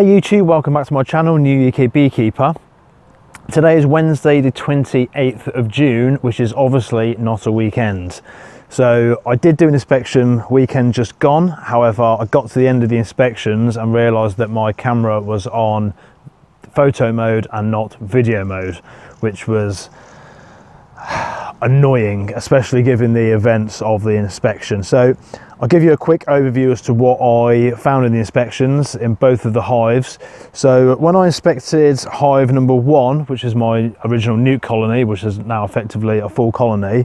Hey YouTube, welcome back to my channel, New UK Beekeeper. Today is Wednesday the 28th of June, which is obviously not a weekend. So I did do an inspection weekend just gone. However, I got to the end of the inspections and realized that my camera was on photo mode and not video mode, which was annoying, especially given the events of the inspection. So I'll give you a quick overview as to what I found in the inspections in both of the hives. So when I inspected hive number one, which is my original nuc colony, which is now effectively a full colony,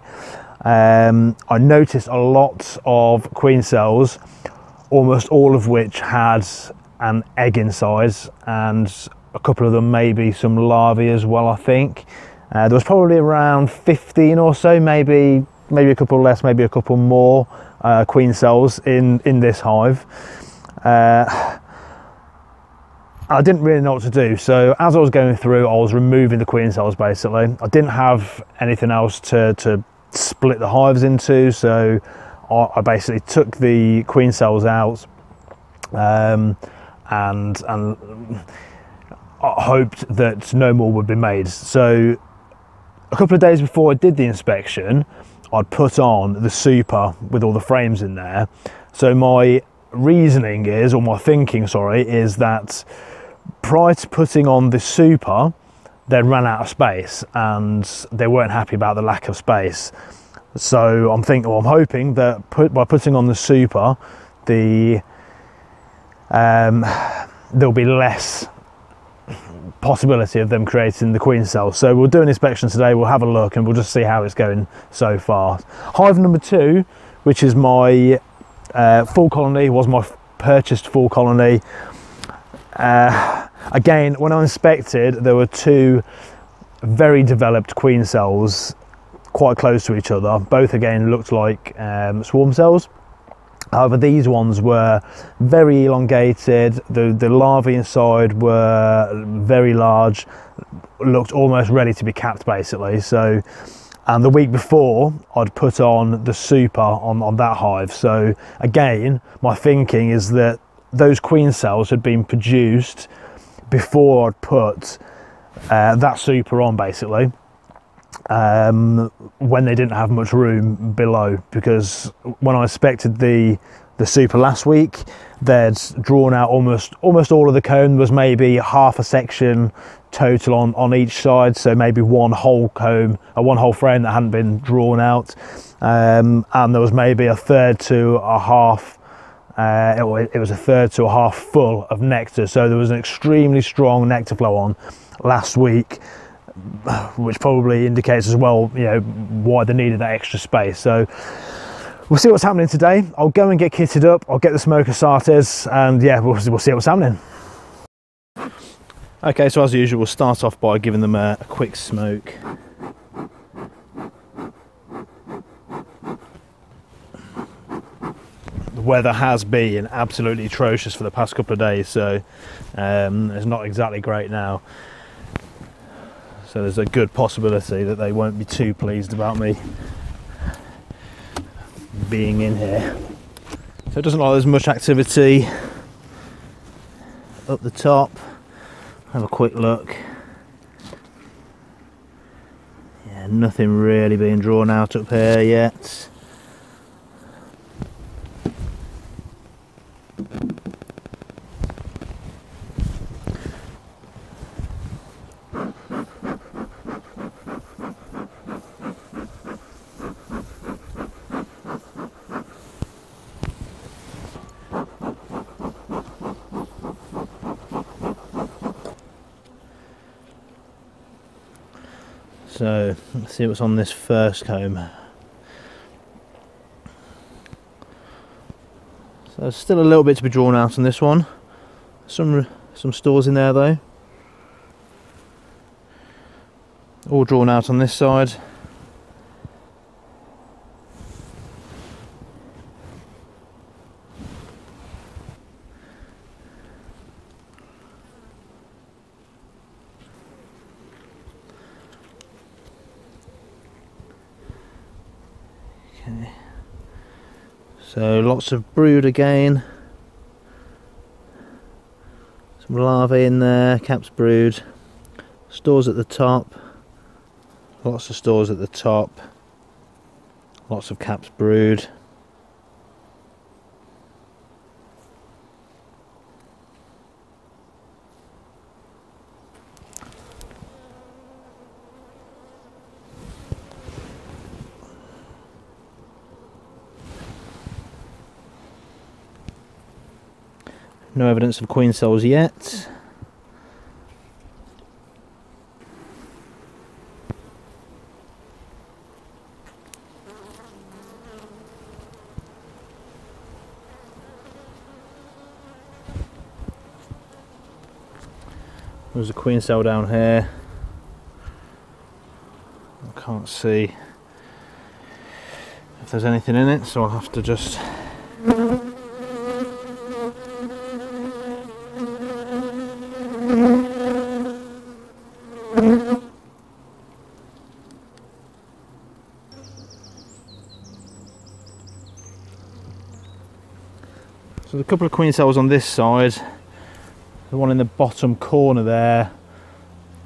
um, I noticed a lot of queen cells, almost all of which had an egg inside and a couple of them maybe some larvae as well, I think. Uh, there was probably around 15 or so, maybe maybe a couple less, maybe a couple more uh, queen cells in, in this hive. Uh, I didn't really know what to do. So as I was going through, I was removing the queen cells basically. I didn't have anything else to, to split the hives into. So I, I basically took the queen cells out um, and, and I hoped that no more would be made. So a couple of days before I did the inspection, I'd put on the super with all the frames in there. So my reasoning is, or my thinking, sorry, is that prior to putting on the super, they ran out of space and they weren't happy about the lack of space. So I'm thinking, well, I'm hoping that put, by putting on the super, the um, there'll be less possibility of them creating the queen cell. So we'll do an inspection today, we'll have a look and we'll just see how it's going so far. Hive number two, which is my uh, full colony, was my purchased full colony. Uh, again, when I inspected, there were two very developed queen cells quite close to each other. Both again looked like um, swarm cells. However, these ones were very elongated, the, the larvae inside were very large, looked almost ready to be capped basically. So, and the week before I'd put on the super on, on that hive. So again, my thinking is that those queen cells had been produced before I'd put uh, that super on basically um, when they didn't have much room below because when I inspected the the super last week they'd drawn out almost almost all of the there was maybe half a section total on on each side so maybe one whole comb a one whole frame that hadn't been drawn out. Um, and there was maybe a third to a half uh, it, it was a third to a half full of nectar. So there was an extremely strong nectar flow on last week which probably indicates as well, you know, why they needed that extra space. So we'll see what's happening today. I'll go and get kitted up. I'll get the smoker started and yeah, we'll, we'll see what's happening. Okay, so as usual, we'll start off by giving them a, a quick smoke. The weather has been absolutely atrocious for the past couple of days, so um, it's not exactly great now. So there's a good possibility that they won't be too pleased about me being in here. So it doesn't look like there's much activity up the top. Have a quick look. Yeah, nothing really being drawn out up here yet. So let's see what's on this first comb. So there's still a little bit to be drawn out on this one. Some some stores in there though. All drawn out on this side. So lots of brood again. Some larvae in there, caps brood. Stores at the top. Lots of stores at the top. Lots of caps brood. No evidence of queen cells yet. There's a queen cell down here. I can't see if there's anything in it, so I'll have to just So a couple of queen cells on this side, the one in the bottom corner there.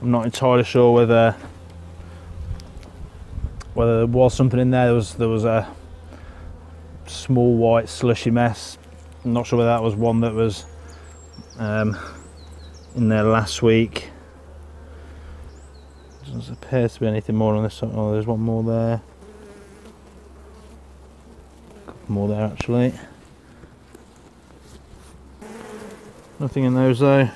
I'm not entirely sure whether whether there was something in there. There was there was a small white slushy mess. I'm not sure whether that was one that was um, in there last week. Doesn't appear to be anything more on this side. Oh, there's one more there. more there actually. Nothing in those though.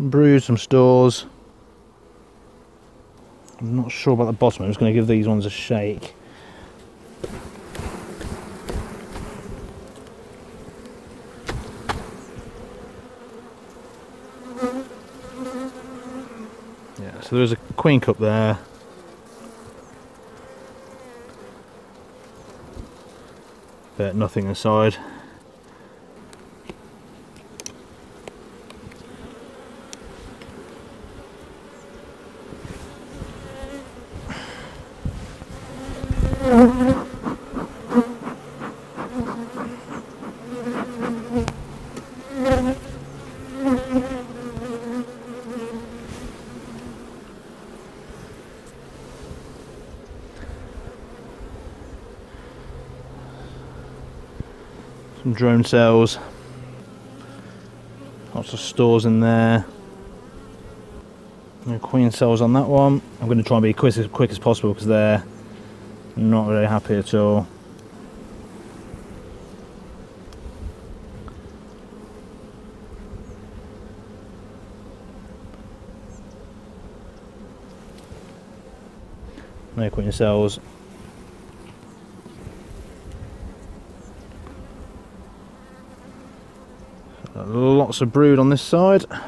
Some brews, some stores. I'm not sure about the bottom, I'm just going to give these ones a shake. Yeah, so there's a queen cup there. But nothing inside. Some drone cells lots of stores in there. No queen cells on that one. I'm going to try and be quick as quick as possible because they're not really happy at all no queen cells lots of brood on this side. There's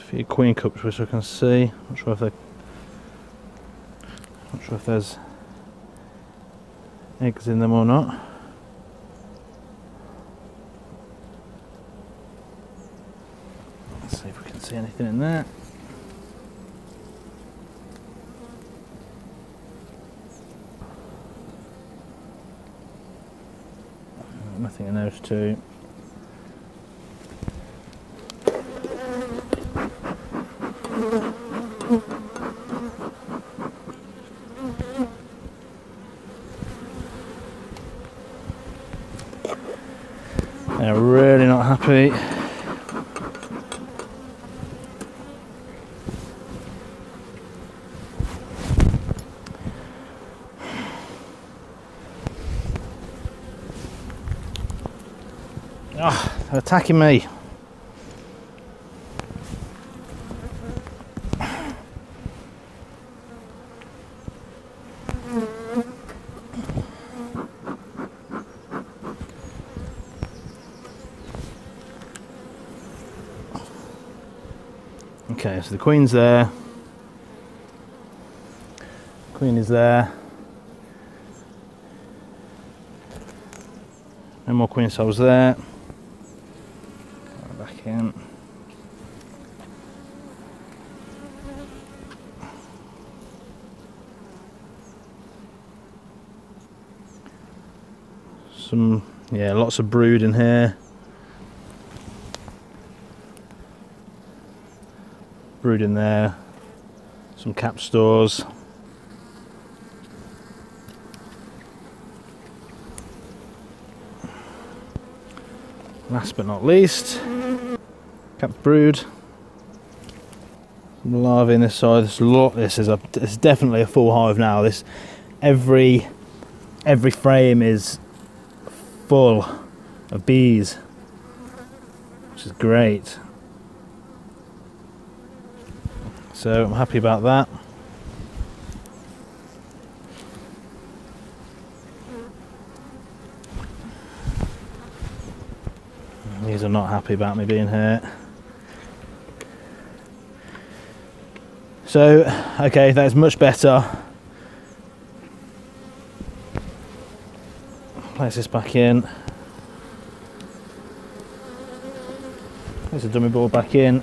a few queen cups which I can see. Not sure if they not sure if there's eggs in them or not. Let's see if we can see anything in there. nothing in those two. They're really not happy. Oh, they're attacking me. Okay, so the queen's there. Queen is there. No more queen cells there. Back in. Some, yeah, lots of brood in here. Brood in there. Some cap stores. Last but not least, capped brood. Some larvae in this side. This lot. This is a. It's definitely a full hive now. This every every frame is full of bees, which is great. So I'm happy about that. These are not happy about me being here. So, okay, that's much better. Place this back in. There's a dummy board back in.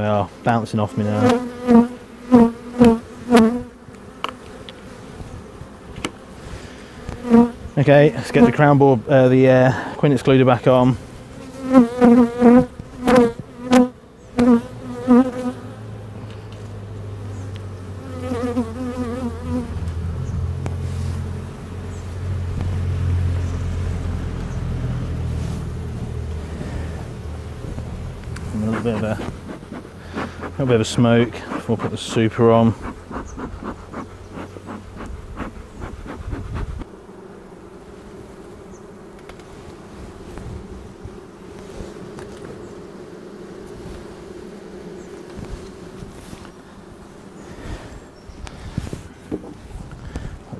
They are bouncing off me now. Okay, let's get the crown board, uh, the uh, queen excluder back on. A little bit of a, a bit of smoke before I put the super on.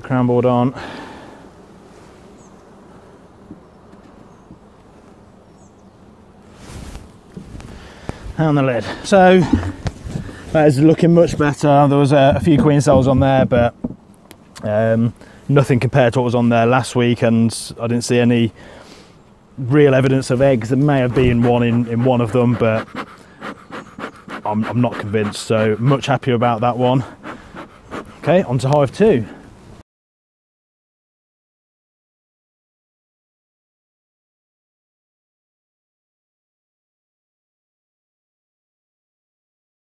Crown board on. And the lid. So that is looking much better. There was a, a few queen cells on there, but um, nothing compared to what was on there last week, and I didn't see any real evidence of eggs. There may have been one in, in one of them, but I'm, I'm not convinced. So much happier about that one. Okay, on to hive two.